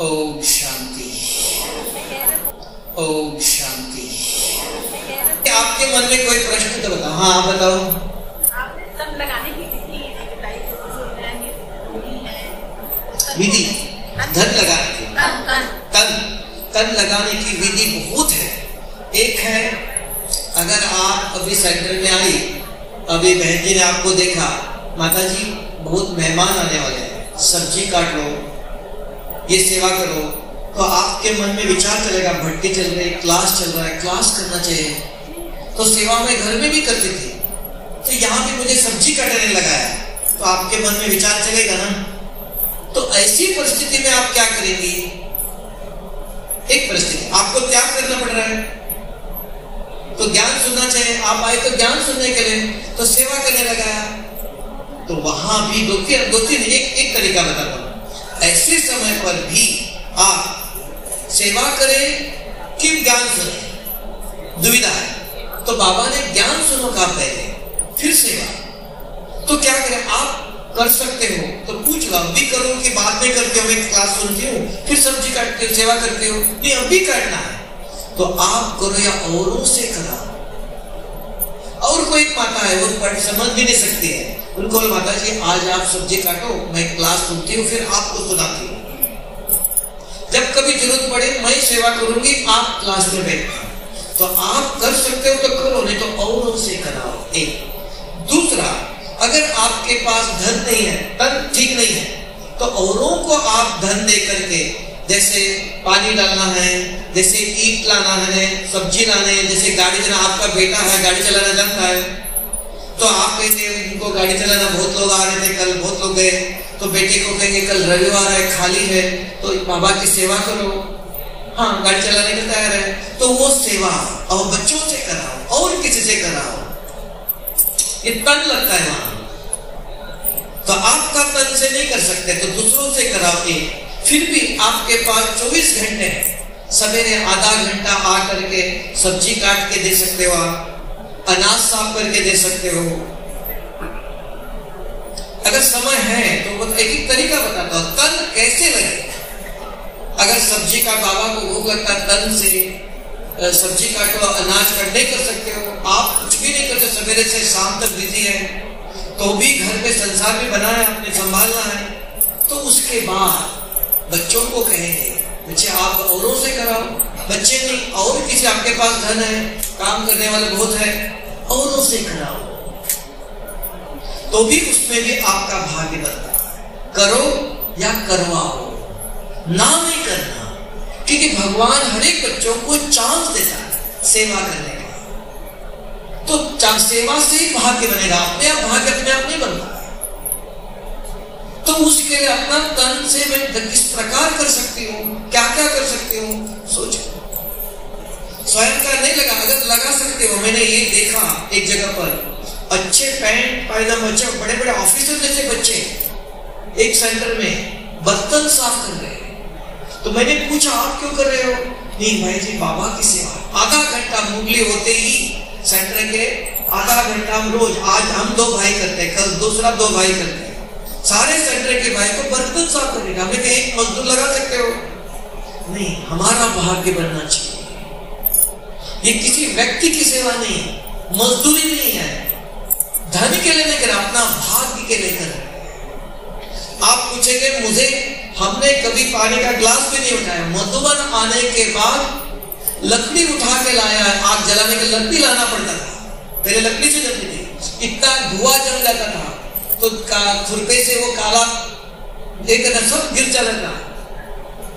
ओम शांति। ओम शांति। आपके मन में कोई प्रश्न तो बताओ हाँ आप बताओ। विधि, धन तन तन तन लगाने की विधि बहुत है। एक है, अगर आप अभी सेंटर में आई, अभी बहन जी ने आपको देखा, माता जी बहुत मेहमान आने वाले हैं। सब्ज़ी काट लो। ये सेवा करो। तो आपके मन में विचार चलेगा, भट्टी चल रही, क्लास चल रहा है, क्लास करना चाहिए। तो सेवा में घर में भी करती थी। तो यहाँ भी मुझे सब्ज़ी काटने लगा है। तो आपके मन में विचार चलेगा ना? तो ऐसी परिस्थिति में आप क्या करेंगी? एक परिस्थिति। आपको त्याग करना पड़ रहा है। तो ज्ञान सुनना चाहिए। आप आए तो ज्ञान सुनने के लिए तो सेवा करने लगा तो वहाँ भी तीन दो तीन एक एक तरीका बताता ऐसे समय पर भी आप सेवा करें कि ज्ञान सुने। दुविधा है। तो बाबा ने ज्ञान सुनो कहा पहले, फिर सेवा। तो क्या करें? आप कर सकते हो। तो पूछ लो अभी करो कि बाद में करते हो मैं क्लास सुनती हूँ, फिर सब्ज़ी काटते हो, सेवा करते हो। नहीं अभी काटना है। तो आप करो या औरों से कराओ। और कोई माता है, वो पढ़ समझ भी नहीं सकती है। उनको बोले, माता जी आज आप सब्ज़ी काटो मैं क्लास सुनती हूँ फिर आपको सुनाती हूँ। जब कभी ज़रूरत पड़े मैं सेवा करूँगी आप क्लास में बैठना तो आप कर सकते हो तो करो नहीं तो औरों से कराओ। एक। दूसरा अगर आपके पास धन नहीं है तन ठीक नहीं है तो औरों को आप धन दे करके जैसे पानी डालना है जैसे ईट लाना है सब्ज़ी लाना है जैसे गाड़ी चलाना आपका बेटा है गाड़ी चलाना जानता है तो आप कहते उनको गाड़ी चलाना बहुत लोग आ रहे थे, कल बहुत लोग गए। तो बेटे को कहेंगे, कल रविवार है, खाली है तो बाबा की सेवा करो। हाँ गाड़ी चलाने के तैयार है। तो वो सेवा और बच्चों से कराओ, और किसी से कराओ। ये तन लगता है वहाँ। तो आपका तन से नहीं कर सकते तो दूसरों से कराओ एक। फिर भी आपके पास 24 घंटे सवेरे आधा घंटा आ करके सब्ज़ी काट के दे सकते हो आप। अनाज साफ़ करके दे सकते हो। अगर समय है तो वो एक एक तरीका बताता हूँ। तन कैसे लगे अगर सब्ज़ी का बाबा को भूख लगता तन से सब्ज़ी काटो अनाज काट नहीं कर सकते हो। आप कुछ भी नहीं करते, सवेरे से शाम तक बिज़ी है। तो भी घर में संसार भी बनाना है, आपने संभालना है। तो उसके बाद बच्चों को कहेंगे बच्चे, आप औरों से कराओ। बच्चे नहीं, और किसी आपके पास धन है, काम करने वाले बहुत है। औरों से कराओ तो भी उसमें भी आपका भाग्य बनता है। करो या करवाओ। ना नहीं करना, क्योंकि भगवान हर एक बच्चों को चांस देता है सेवा करने का तो सेवा से ही भाग्य बनेगा अपने आप भाग्य अपने आप नहीं बनता तो उसके लिए अपना तन से मैं किस प्रकार कर सकती हूँ क्या क्या कर सकती हूँ सोचो स्वयं का नहीं लगा सकते हो? मैंने ये देखा एक जगह पर। अच्छे पैंट, पायजामा अच्छे बड़े बड़े ऑफिसर जैसे बच्चे एक सेंटर में बर्तन साफ़ कर रहे तो मैंने पूछा, आप क्यों कर रहे हो? नहीं भाई जी, बाबा की सेवा आधा घंटा मुगली होते ही सेंटर के आधा घंटा हम रोज, आज हम दो भाई करते हैं, कल दूसरा दो भाई करते हैं। सारे सेंटर के भाई को बर्तन साफ़ करने का, हमें कहीं एक मजदूर लगा सकते हो? नहीं, हमारा भाग्य बनना चाहिए। ये किसी व्यक्ति की सेवा नहीं है, मजदूरी नहीं है। धन के लिए नहीं कर, अपना भाग्य के लेकर आप पूछेंगे, मुझे, हमने कभी पानी का ग्लास भी नहीं उठाया? मधुबन आने के बाद लकड़ी उठा के लाया है, आग जलाने के लकड़ी लाना पड़ता था। पहले लकड़ी से जलती थी। इतना धुआँ जल जाता था। तो खुरपे से वो काला एक सब गिर चला था।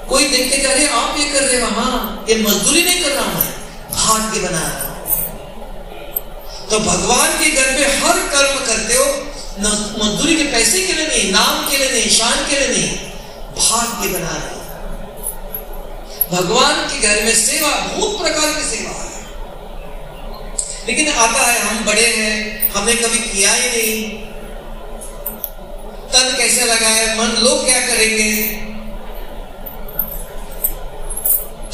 कोई देखते कि रहे आप ये कर रहे हो हाँ ये मजदूरी नहीं कर रहा मैं। भाग्य बना रहा हूँ। तो भगवान के घर में हर कर्म करते हो मजदूरी के पैसे के लिए नहीं, नाम के लिए नहीं, शान के लिए नहीं भाग्य बना रहे भगवान के घर में सेवा, बहुत प्रकार की सेवा है। लेकिन आता है, हम बड़े हैं, हमने कभी किया ही नहीं। तन कैसे लगाए मन लोग क्या करेंगे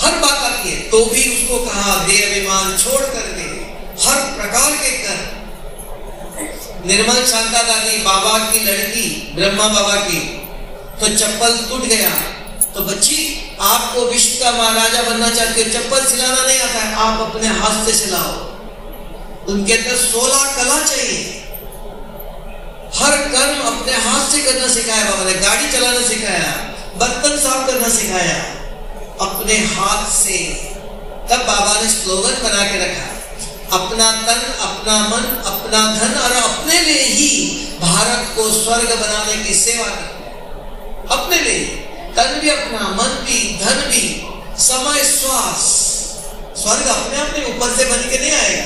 हर बात आती है तो भी उसको कहा दे अभिमान छोड़ कर दे, हर प्रकार के कर। निर्मल शांता दादी, बाबा की लड़की, ब्रह्मा बाबा की तो चप्पल टूट गया। तो बच्ची, आपको विश्व का महाराजा बनना चाहते हो, चप्पल सिलाना नहीं आता है, आप अपने हाथ से सिलाओ। उनके अंदर सोलह कला चाहिए। हर कर्म अपने हाथ से करना सिखाया, बाबा ने गाड़ी चलाना सिखाया, बर्तन साफ़ करना सिखाया, अपने हाथ से। तब बाबा ने स्लोगन बना के रखा, अपना तन, अपना मन, अपना धन और अपने लिए ही भारत को स्वर्ग बनाने की सेवा कर। अपने लिए तन भी अपना, मन भी, धन भी, समय, श्वास। स्वर्ग अपने अपने ऊपर से बन के नहीं आएगा।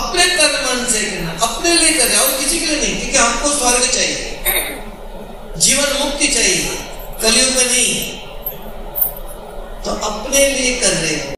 अपने तन, मन से करना, अपने लिए कर रहे और किसी के लिए नहीं, क्योंकि हमको स्वर्ग चाहिए। जीवन मुक्ति चाहिए, कलयुग में नहीं। तो अपने लिए कर रहे हो।